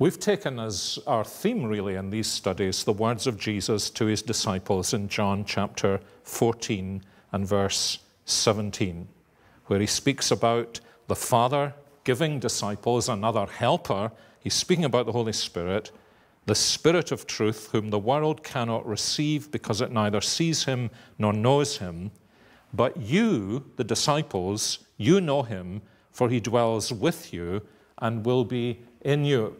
We've taken as our theme, really, in these studies, the words of Jesus to his disciples in John chapter 14 and verse 17, where he speaks about the Father giving disciples another helper. He's speaking about the Holy Spirit, the Spirit of truth, whom the world cannot receive because it neither sees him nor knows him. But you, the disciples, you know him, for he dwells with you and will be in you.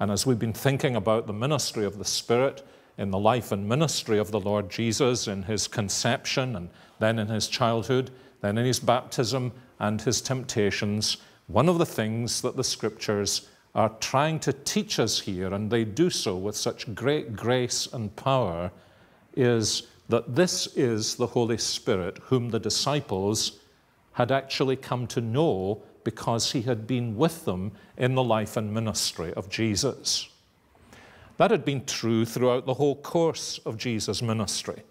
And as we've been thinking about the ministry of the Spirit in the life and ministry of the Lord Jesus in his conception and then in his childhood, then in his baptism and his temptations, one of the things that the scriptures are trying to teach us here, and they do so with such great grace and power, is that this is the Holy Spirit whom the disciples had actually come to know because he had been with them in the life and ministry of Jesus. That had been true throughout the whole course of Jesus' ministry.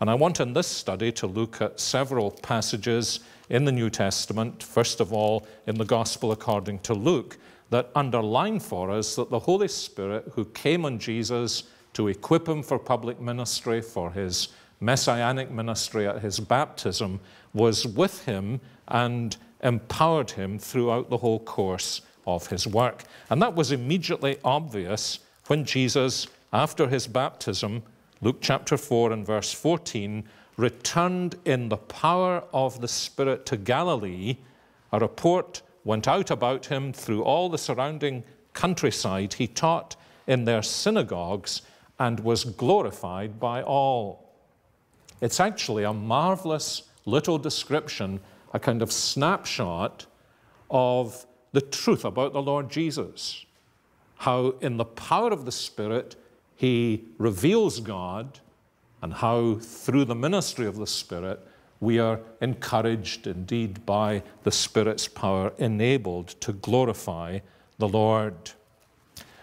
And I want in this study to look at several passages in the New Testament, first of all in the Gospel according to Luke, that underline for us that the Holy Spirit who came on Jesus to equip him for public ministry, for his messianic ministry at his baptism, was with him and empowered him throughout the whole course of his work. And that was immediately obvious when Jesus, after his baptism, Luke chapter 4 and verse 14, returned in the power of the Spirit to Galilee. A report went out about him through all the surrounding countryside. He taught in their synagogues and was glorified by all. It's actually a marvelous little description a kind of snapshot of the truth about the Lord Jesus. How, in the power of the Spirit, he reveals God, and how, through the ministry of the Spirit, we are encouraged indeed by the Spirit's power, enabled to glorify the Lord.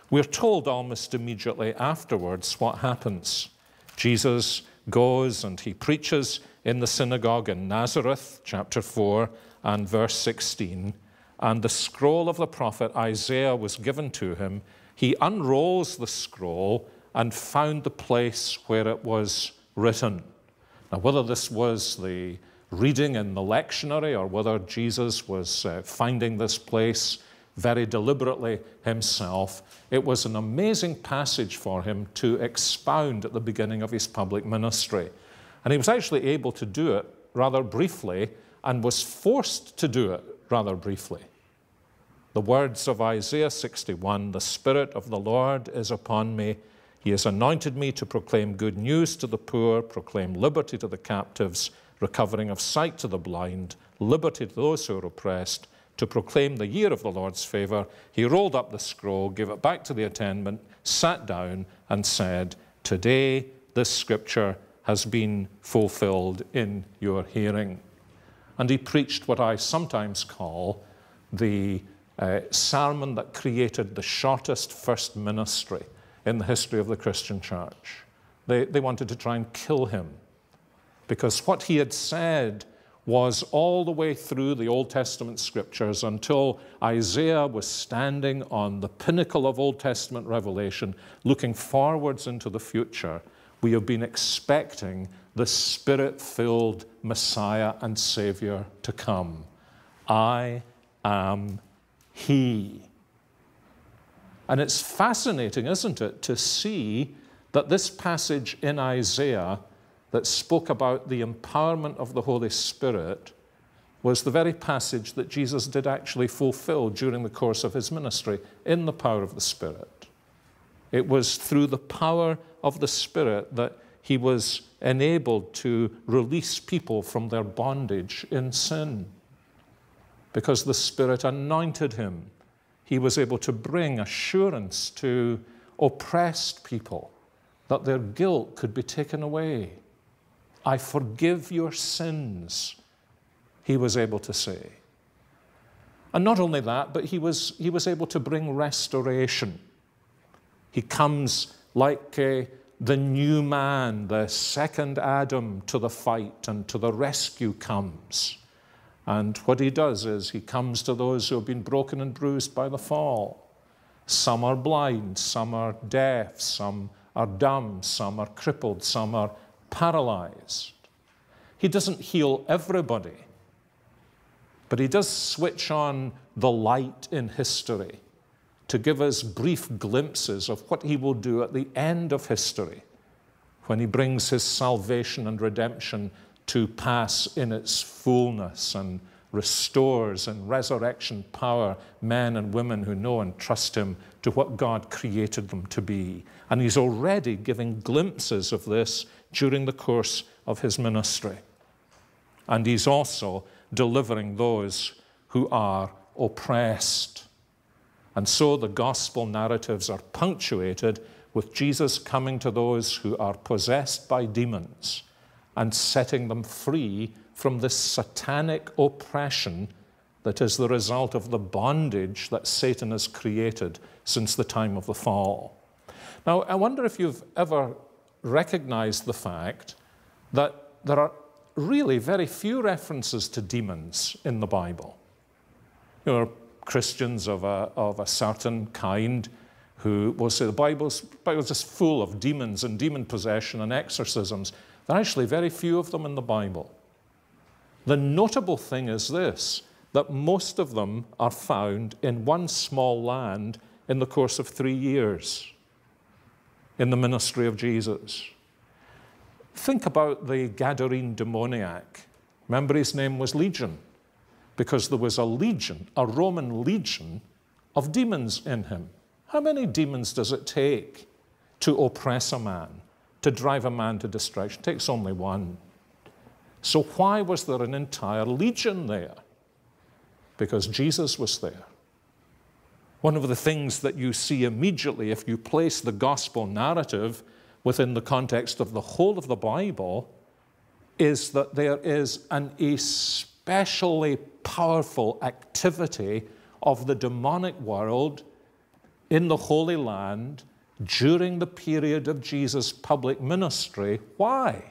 We're told almost immediately afterwards what happens. Jesus goes and he preaches in the synagogue in Nazareth, chapter 4 and verse 16. And the scroll of the prophet Isaiah was given to him. He unrolls the scroll and found the place where it was written. Now, whether this was the reading in the lectionary or whether Jesus was uh, finding this place very deliberately himself, it was an amazing passage for him to expound at the beginning of his public ministry. And he was actually able to do it rather briefly and was forced to do it rather briefly. The words of Isaiah 61 The Spirit of the Lord is upon me. He has anointed me to proclaim good news to the poor, proclaim liberty to the captives, recovering of sight to the blind, liberty to those who are oppressed, to proclaim the year of the Lord's favor. He rolled up the scroll, gave it back to the attendant, sat down, and said, Today this scripture has been fulfilled in your hearing. And he preached what I sometimes call the uh, sermon that created the shortest first ministry in the history of the Christian church. They, they wanted to try and kill him because what he had said was all the way through the Old Testament scriptures until Isaiah was standing on the pinnacle of Old Testament revelation, looking forwards into the future we have been expecting the spirit filled Messiah and Savior to come. I am He. And it's fascinating, isn't it, to see that this passage in Isaiah that spoke about the empowerment of the Holy Spirit was the very passage that Jesus did actually fulfill during the course of his ministry in the power of the Spirit. It was through the power of the Spirit that he was enabled to release people from their bondage in sin. Because the Spirit anointed him, he was able to bring assurance to oppressed people that their guilt could be taken away. I forgive your sins, he was able to say. And not only that, but he was, he was able to bring restoration. He comes like uh, the new man, the second Adam to the fight and to the rescue comes. And what he does is he comes to those who have been broken and bruised by the fall. Some are blind, some are deaf, some are dumb, some are crippled, some are paralyzed. He doesn't heal everybody, but he does switch on the light in history to give us brief glimpses of what he will do at the end of history when he brings his salvation and redemption to pass in its fullness and restores in resurrection power men and women who know and trust him to what God created them to be. And he's already giving glimpses of this during the course of his ministry. And he's also delivering those who are oppressed. And so the gospel narratives are punctuated with Jesus coming to those who are possessed by demons and setting them free from this satanic oppression that is the result of the bondage that Satan has created since the time of the fall. Now, I wonder if you've ever recognized the fact that there are really very few references to demons in the Bible. You know, Christians of a, of a certain kind who will say the Bible's, Bible's just full of demons and demon possession and exorcisms. There are actually very few of them in the Bible. The notable thing is this that most of them are found in one small land in the course of three years in the ministry of Jesus. Think about the Gadarene demoniac. Remember, his name was Legion because there was a legion, a Roman legion of demons in him. How many demons does it take to oppress a man, to drive a man to destruction? It takes only one. So, why was there an entire legion there? Because Jesus was there. One of the things that you see immediately if you place the gospel narrative within the context of the whole of the Bible is that there is an especially powerful activity of the demonic world in the Holy Land during the period of Jesus' public ministry. Why?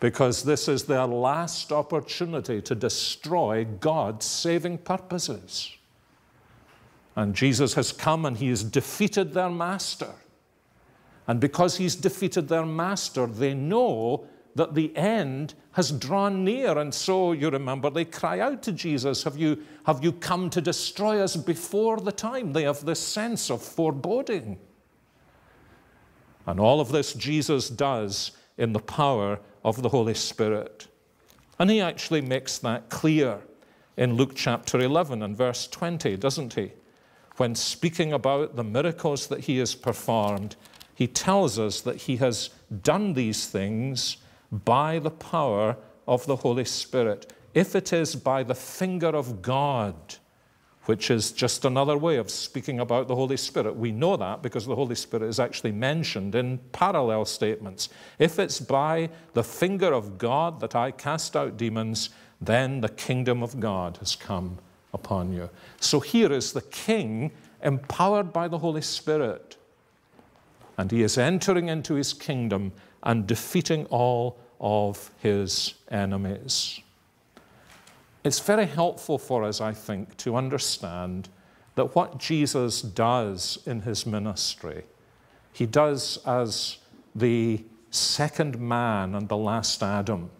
because this is their last opportunity to destroy God's saving purposes. And Jesus has come and he has defeated their master. And because he's defeated their master, they know that the end has drawn near. And so you remember they cry out to Jesus, Have you, have you come to destroy us before the time? They have this sense of foreboding. And all of this Jesus does in the power of the Holy Spirit. And he actually makes that clear in Luke chapter 11 and verse 20, doesn't he? When speaking about the miracles that he has performed, he tells us that he has done these things by the power of the Holy Spirit. If it is by the finger of God, which is just another way of speaking about the Holy Spirit. We know that because the Holy Spirit is actually mentioned in parallel statements. If it's by the finger of God that I cast out demons, then the kingdom of God has come upon you. So here is the king empowered by the Holy Spirit. And he is entering into his kingdom and defeating all of his enemies. It's very helpful for us, I think, to understand that what Jesus does in his ministry, he does as the second man and the last Adam,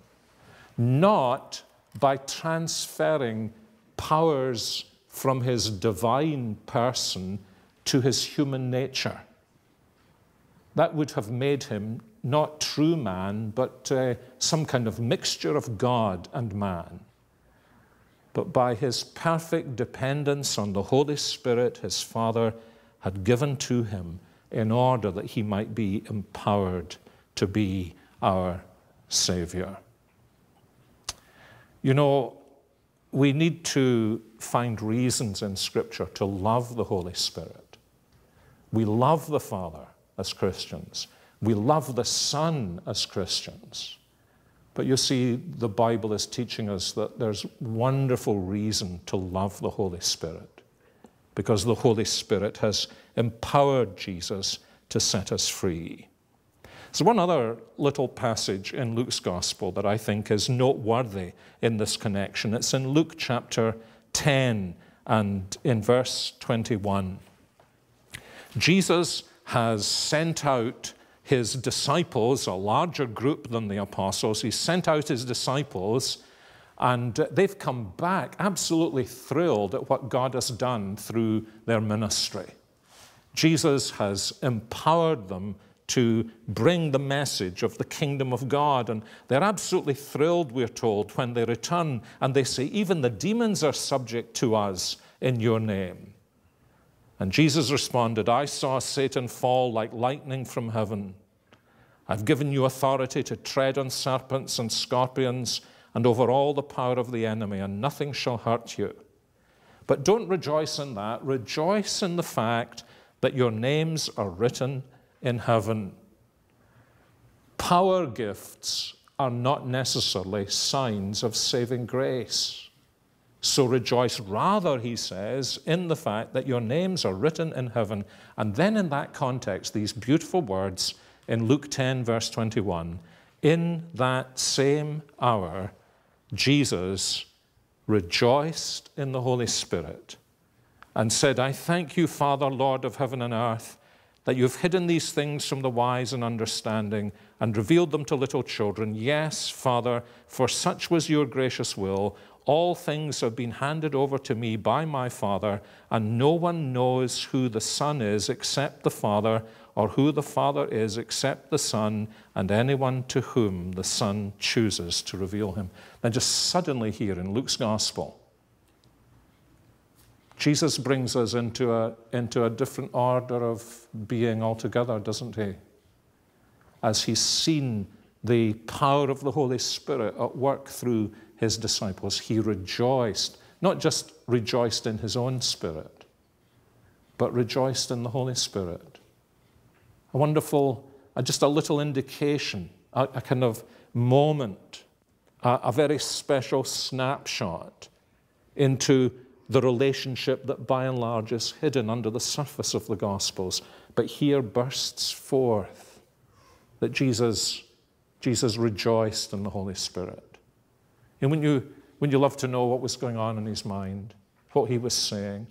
not by transferring powers from his divine person to his human nature. That would have made him not true man, but uh, some kind of mixture of God and man but by his perfect dependence on the Holy Spirit, his Father had given to him in order that he might be empowered to be our Savior. You know, we need to find reasons in Scripture to love the Holy Spirit. We love the Father as Christians. We love the Son as Christians. But you see, the Bible is teaching us that there's wonderful reason to love the Holy Spirit because the Holy Spirit has empowered Jesus to set us free. So, one other little passage in Luke's Gospel that I think is noteworthy in this connection. It's in Luke chapter 10 and in verse 21. Jesus has sent out his disciples, a larger group than the apostles. He sent out his disciples, and they've come back absolutely thrilled at what God has done through their ministry. Jesus has empowered them to bring the message of the kingdom of God. And they're absolutely thrilled, we're told, when they return and they say, Even the demons are subject to us in your name. And Jesus responded, I saw Satan fall like lightning from heaven. I've given you authority to tread on serpents and scorpions and over all the power of the enemy, and nothing shall hurt you. But don't rejoice in that. Rejoice in the fact that your names are written in heaven. Power gifts are not necessarily signs of saving grace. So rejoice rather, he says, in the fact that your names are written in heaven. And then in that context, these beautiful words in Luke 10, verse 21 In that same hour, Jesus rejoiced in the Holy Spirit and said, I thank you, Father, Lord of heaven and earth, that you've hidden these things from the wise and understanding and revealed them to little children. Yes, Father, for such was your gracious will. All things have been handed over to me by my Father, and no one knows who the Son is except the Father, or who the Father is except the Son, and anyone to whom the Son chooses to reveal him. Then, just suddenly, here in Luke's Gospel, Jesus brings us into a, into a different order of being altogether, doesn't he? As he's seen the power of the Holy Spirit at work through his disciples, he rejoiced, not just rejoiced in his own spirit, but rejoiced in the Holy Spirit. A wonderful, just a little indication, a, a kind of moment, a, a very special snapshot into the relationship that by and large is hidden under the surface of the Gospels, but here bursts forth that Jesus, Jesus rejoiced in the Holy Spirit. And when you, when you love to know what was going on in his mind, what he was saying,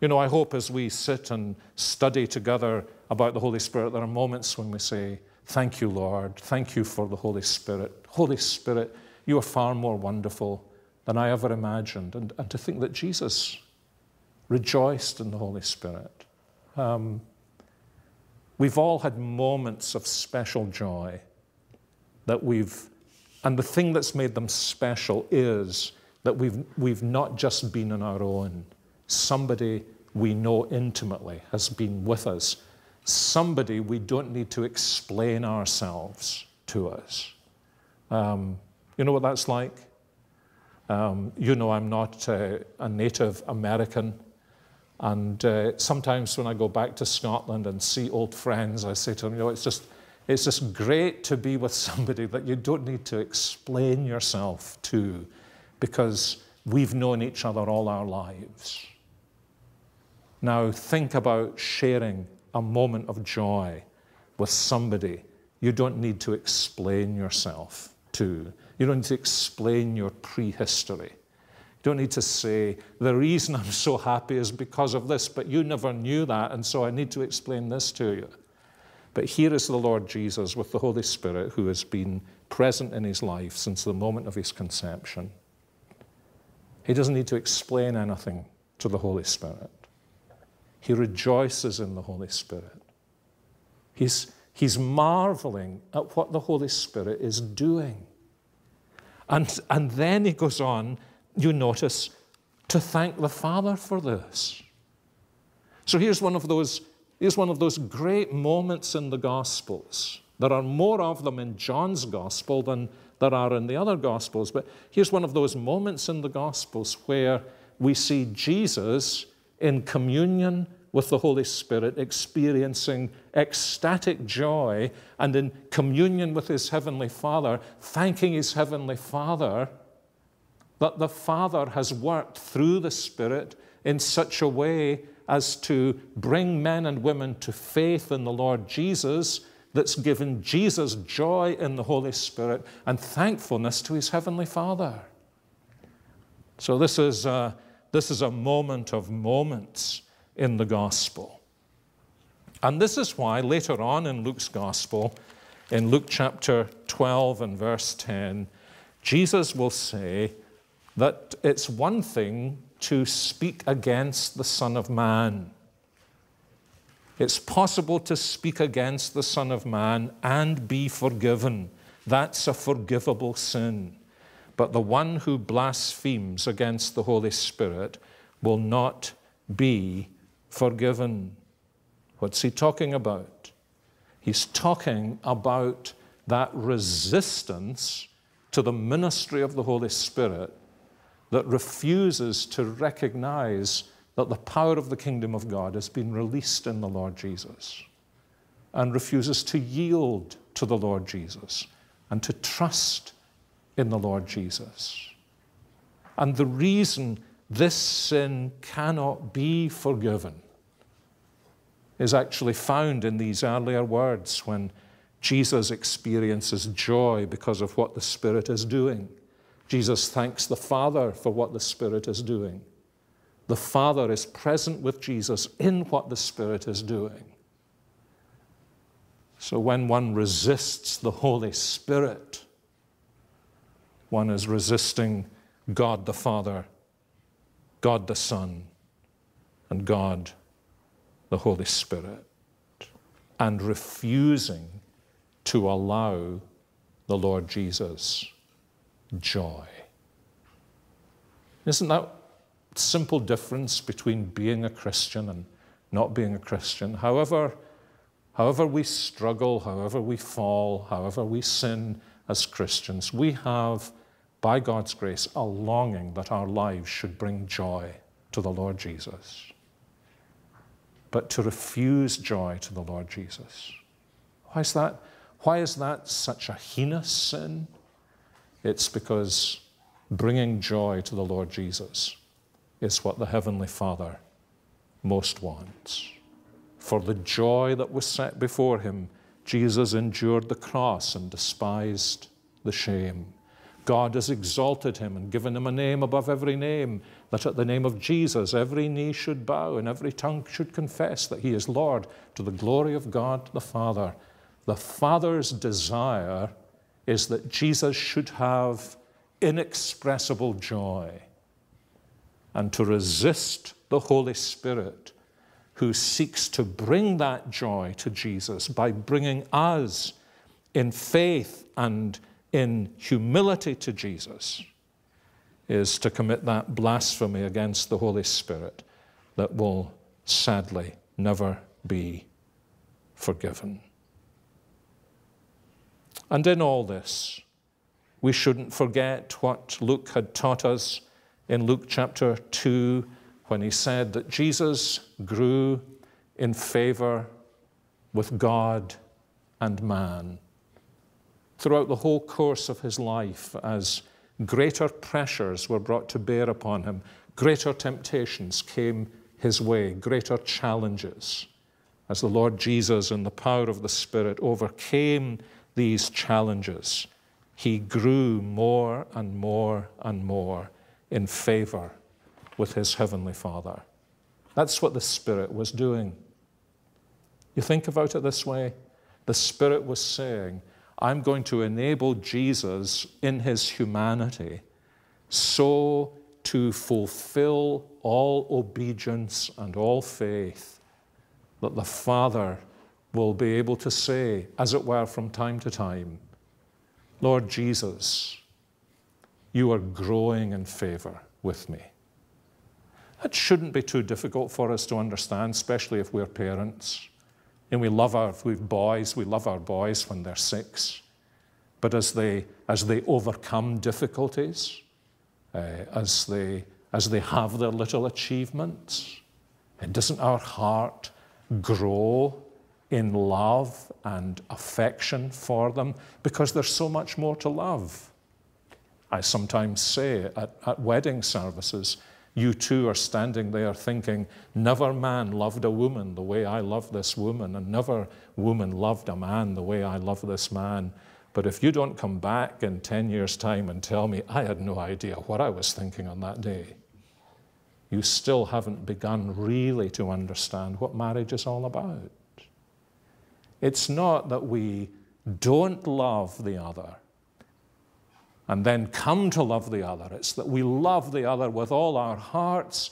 you know, I hope as we sit and study together about the Holy Spirit, there are moments when we say, Thank you, Lord. Thank you for the Holy Spirit. Holy Spirit, you are far more wonderful than I ever imagined. And, and to think that Jesus rejoiced in the Holy Spirit. Um, we've all had moments of special joy that we've, and the thing that's made them special is that we've, we've not just been on our own. Somebody we know intimately has been with us. Somebody we don't need to explain ourselves to us. Um, you know what that's like? Um, you know, I'm not uh, a native American. And uh, sometimes when I go back to Scotland and see old friends, I say to them, you know, it's just, it's just great to be with somebody that you don't need to explain yourself to because we've known each other all our lives. Now, think about sharing a moment of joy with somebody you don't need to explain yourself to. You don't need to explain your prehistory. You don't need to say, the reason I'm so happy is because of this, but you never knew that, and so I need to explain this to you. But here is the Lord Jesus with the Holy Spirit who has been present in his life since the moment of his conception. He doesn't need to explain anything to the Holy Spirit. He rejoices in the Holy Spirit. He's, he's marveling at what the Holy Spirit is doing. And, and then he goes on, you notice, to thank the Father for this. So here's one of those, here's one of those great moments in the Gospels. There are more of them in John's Gospel than there are in the other Gospels, but here's one of those moments in the Gospels where we see Jesus in communion with the Holy Spirit, experiencing ecstatic joy and in communion with his Heavenly Father, thanking his Heavenly Father that the Father has worked through the Spirit in such a way as to bring men and women to faith in the Lord Jesus that's given Jesus joy in the Holy Spirit and thankfulness to his Heavenly Father. So, this is a, this is a moment of moments in the gospel. And this is why later on in Luke's gospel, in Luke chapter 12 and verse 10, Jesus will say that it's one thing to speak against the Son of Man. It's possible to speak against the Son of Man and be forgiven. That's a forgivable sin. But the one who blasphemes against the Holy Spirit will not be forgiven. What's he talking about? He's talking about that resistance to the ministry of the Holy Spirit that refuses to recognize that the power of the kingdom of God has been released in the Lord Jesus and refuses to yield to the Lord Jesus and to trust in the Lord Jesus. And the reason this sin cannot be forgiven is actually found in these earlier words when Jesus experiences joy because of what the Spirit is doing. Jesus thanks the Father for what the Spirit is doing. The Father is present with Jesus in what the Spirit is doing. So when one resists the Holy Spirit, one is resisting God the Father, God the Son, and God the Holy Spirit, and refusing to allow the Lord Jesus joy. Isn't that simple difference between being a Christian and not being a Christian? However, however we struggle, however we fall, however we sin as Christians, we have by God's grace, a longing that our lives should bring joy to the Lord Jesus. But to refuse joy to the Lord Jesus. Why is that? Why is that such a heinous sin? It's because bringing joy to the Lord Jesus is what the Heavenly Father most wants. For the joy that was set before him, Jesus endured the cross and despised the shame God has exalted him and given him a name above every name, that at the name of Jesus every knee should bow and every tongue should confess that he is Lord to the glory of God the Father. The Father's desire is that Jesus should have inexpressible joy and to resist the Holy Spirit who seeks to bring that joy to Jesus by bringing us in faith and in humility to Jesus is to commit that blasphemy against the Holy Spirit that will sadly never be forgiven. And in all this, we shouldn't forget what Luke had taught us in Luke chapter 2 when he said that Jesus grew in favor with God and man throughout the whole course of his life as greater pressures were brought to bear upon him, greater temptations came his way, greater challenges. As the Lord Jesus, in the power of the Spirit, overcame these challenges, he grew more and more and more in favor with his Heavenly Father. That's what the Spirit was doing. You think about it this way the Spirit was saying, I'm going to enable Jesus in his humanity so to fulfill all obedience and all faith that the Father will be able to say, as it were, from time to time, Lord Jesus, you are growing in favor with me. That shouldn't be too difficult for us to understand, especially if we're parents. And we love our, we've boys, we love our boys when they're six. But as they, as they overcome difficulties, uh, as, they, as they have their little achievements, and doesn't our heart grow in love and affection for them? Because there's so much more to love. I sometimes say at, at wedding services, you two are standing there thinking, never man loved a woman the way I love this woman, and never woman loved a man the way I love this man. But if you don't come back in 10 years' time and tell me I had no idea what I was thinking on that day, you still haven't begun really to understand what marriage is all about. It's not that we don't love the other and then come to love the other. It's that we love the other with all our hearts,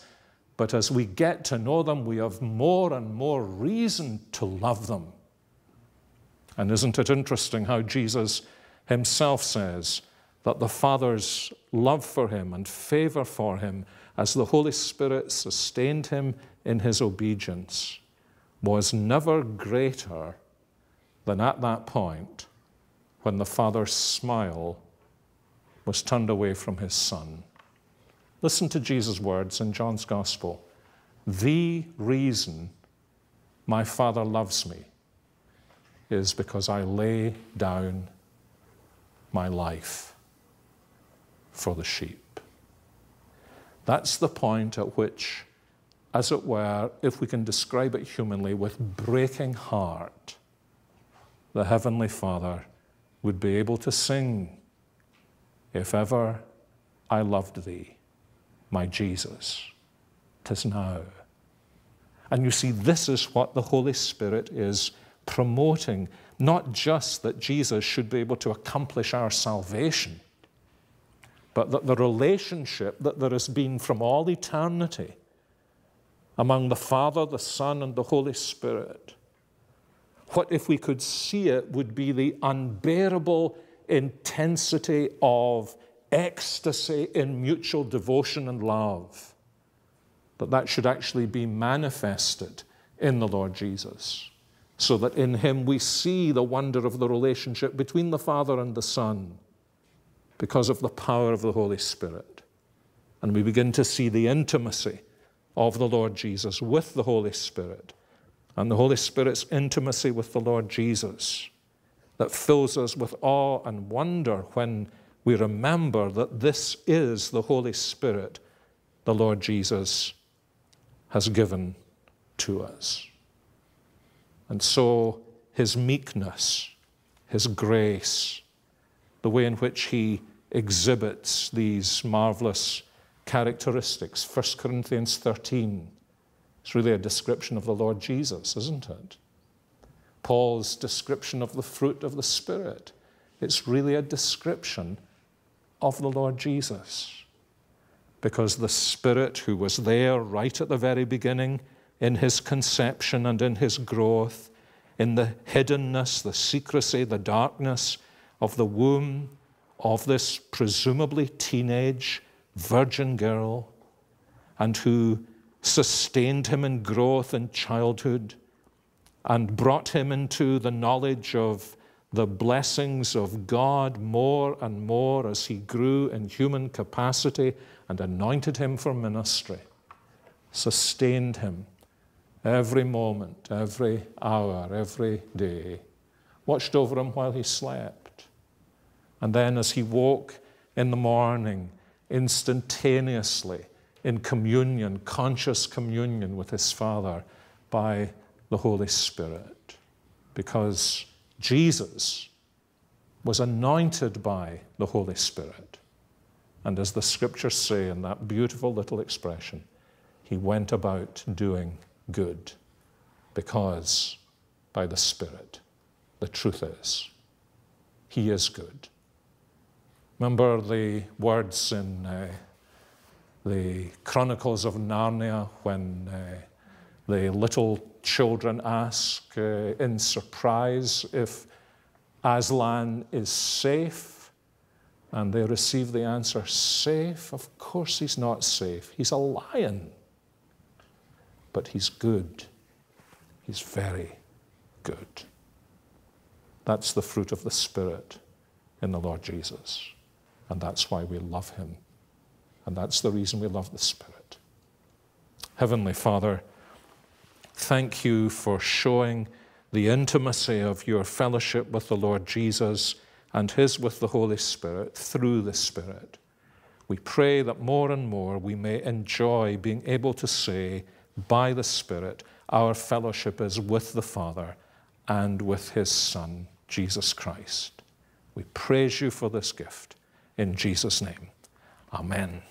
but as we get to know them, we have more and more reason to love them. And isn't it interesting how Jesus himself says that the Father's love for him and favor for him, as the Holy Spirit sustained him in his obedience, was never greater than at that point when the Father's smile was turned away from his Son. Listen to Jesus' words in John's Gospel. The reason my Father loves me is because I lay down my life for the sheep. That's the point at which, as it were, if we can describe it humanly, with breaking heart, the Heavenly Father would be able to sing, If ever I loved thee, my Jesus, tis now. And you see, this is what the Holy Spirit is promoting. Not just that Jesus should be able to accomplish our salvation, but that the relationship that there has been from all eternity among the Father, the Son, and the Holy Spirit what if we could see it would be the unbearable intensity of ecstasy in mutual devotion and love. That that should actually be manifested in the Lord Jesus. So that in him we see the wonder of the relationship between the Father and the Son because of the power of the Holy Spirit. And we begin to see the intimacy of the Lord Jesus with the Holy Spirit and the Holy Spirit's intimacy with the Lord Jesus that fills us with awe and wonder when we remember that this is the Holy Spirit the Lord Jesus has given to us. And so his meekness, his grace, the way in which he exhibits these marvelous characteristics, 1 Corinthians 13 it's really a description of the Lord Jesus, isn't it? Paul's description of the fruit of the Spirit. It's really a description of the Lord Jesus. Because the Spirit, who was there right at the very beginning, in his conception and in his growth, in the hiddenness, the secrecy, the darkness of the womb of this presumably teenage virgin girl, and who sustained him in growth and childhood and brought him into the knowledge of the blessings of God more and more as he grew in human capacity and anointed him for ministry, sustained him every moment, every hour, every day, watched over him while he slept. And then as he woke in the morning, instantaneously, in communion, conscious communion with his Father by the Holy Spirit. Because Jesus was anointed by the Holy Spirit. And as the scriptures say in that beautiful little expression, he went about doing good because by the Spirit. The truth is, he is good. Remember the words in uh, the Chronicles of Narnia when uh, the little children ask uh, in surprise if Aslan is safe. And they receive the answer, safe? Of course he's not safe. He's a lion. But he's good. He's very good. That's the fruit of the Spirit in the Lord Jesus. And that's why we love him. And that's the reason we love the Spirit. Heavenly Father, thank you for showing the intimacy of your fellowship with the Lord Jesus and his with the Holy Spirit through the Spirit. We pray that more and more we may enjoy being able to say, by the Spirit, our fellowship is with the Father and with his Son, Jesus Christ. We praise you for this gift. In Jesus' name, amen.